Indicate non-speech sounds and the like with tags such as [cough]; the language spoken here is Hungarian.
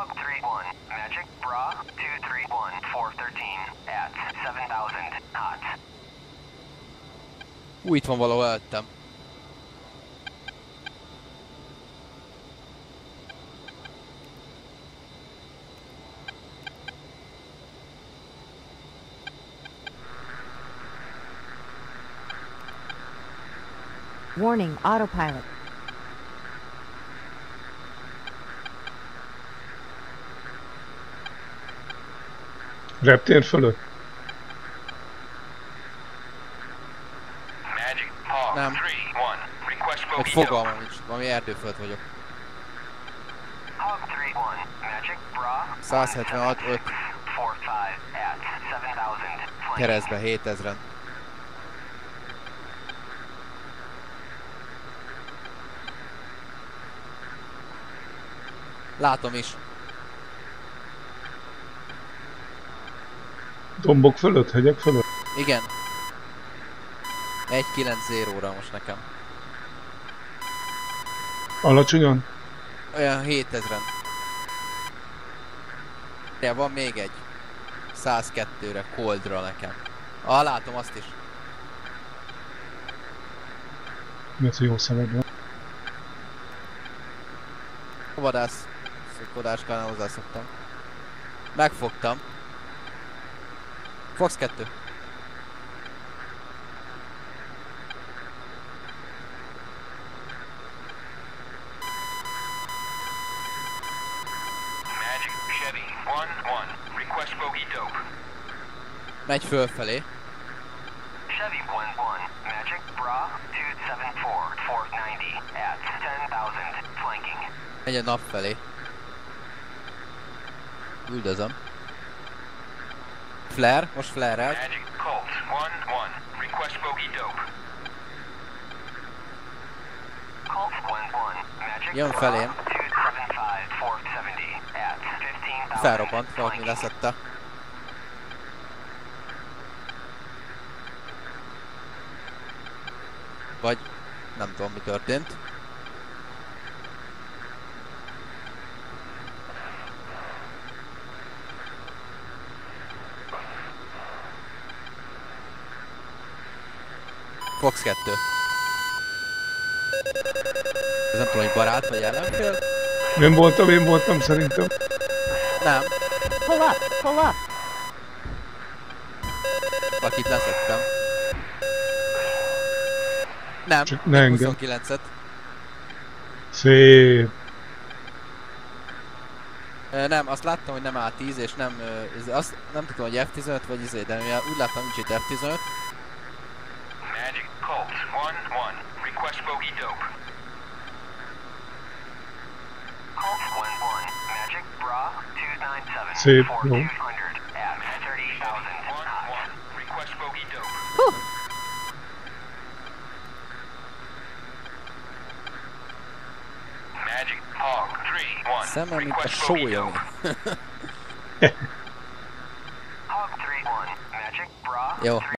Hog 3-1, Magic Bra 231, 413 at 7000 knots. Ú, itt van valahol előttem. Warning, autopilot. Reptér fölött? Nem. 3-1, request Egy fogalmam nincs, valami erdő fölött vagyok. Hog 3-1, Magic Bra 176, 5 45 at 7000 flanking. keresztbe, 7000-en. Látom is. Dombok fölött, hegyek fölött? Igen. 1-9-0-ra most nekem. Alacsonyan? Olyan 7000-en. Ja, van még egy. 102-re, coldra nekem. Ah, látom azt is. Mert jó szemed van. Vadász szokodáskánál hozzászoktam. Megfogtam. Fox 2. Magic Chevy 1-1, request bogey dope. Megy fölfelé. Chevy 1-1, Magic Bra 274, 490 at 10,000 flanking. Megy a nap felé. Üldözöm. Flare, most flare -elt. Magic Colt 1-1, request bogey dope. Colt 1-1, Magic Jön felém. 275, 470 at 15,000 Felrobbant, valami leszette. Vagy nem tudom mi történt. Fox 2. Ez nem tudom, hogy barát vagy ellenfél? Nem voltam, én voltam szerintem. Nem, Pull up, pull up. Akit leszettem. Nem, Csak ne engem. 29-et. Szép. Nem, azt láttam, hogy nem A10 és nem, azt nem tudom, hogy F15 vagy izé, de mivel úgy láttam, nincs itt F15. Magic Colt 1-1, request bogey dope. Colt 1-1, Magic Bra 297, Szép, jó. 4200 at 30,000 knots. Request bogey dope. Whew. Magic Hog 3-1, Szemem, mint a request bogey sója. dope. Hog [laughs] [laughs] 3-1, Magic Bra Jó,